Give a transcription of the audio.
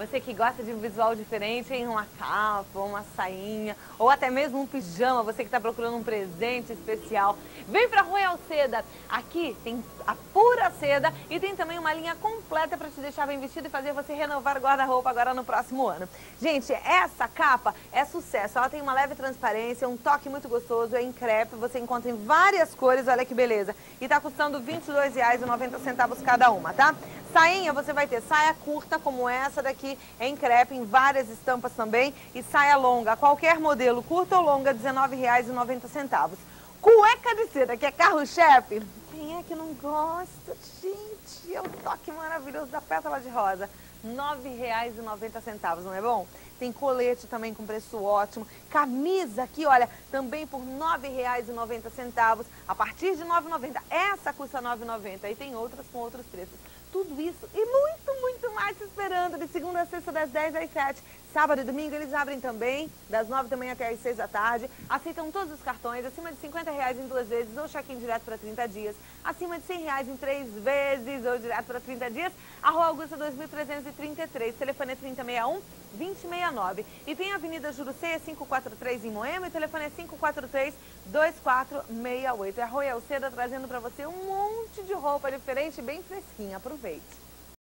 Você que gosta de um visual diferente em uma capa, uma sainha, ou até mesmo um pijama, você que está procurando um presente especial, vem para Royal Seda. Aqui tem a pura seda e tem também uma linha completa para te deixar bem vestido e fazer você renovar o guarda-roupa agora no próximo ano. Gente, essa capa é sucesso. Ela tem uma leve transparência, um toque muito gostoso, é em crepe, você encontra em várias cores, olha que beleza. E está custando R$ 22,90 cada uma, tá? Sainha, você vai ter saia curta como essa daqui, em crepe, em várias estampas também. E saia longa, qualquer modelo, curta ou longa, R$19,90. Cueca de seda, que é carro-chefe. Quem é que não gosta? Gente, é um toque maravilhoso da pétala de rosa. R$ 9,90, não é bom? Tem colete também com preço ótimo. Camisa aqui, olha, também por R$ 9,90. A partir de R$ 9,90. Essa custa R$ 9,90 e tem outras com outros preços. Tudo isso e muito, muito mais esperando de segunda a sexta das 10 às 7. Sábado e domingo eles abrem também, das 9 da manhã até as 6 da tarde. Aceitam todos os cartões, acima de 50 reais em duas vezes ou check-in direto para 30 dias. Acima de 100 reais em três vezes ou direto para 30 dias. A Rua Augusta 2333, telefone é 3061 2069. E tem a Avenida Juruceia 543 em Moema e telefone é 543 2468. É a Royal Seda trazendo para você um monte de roupa diferente, bem fresquinha. Aproveite.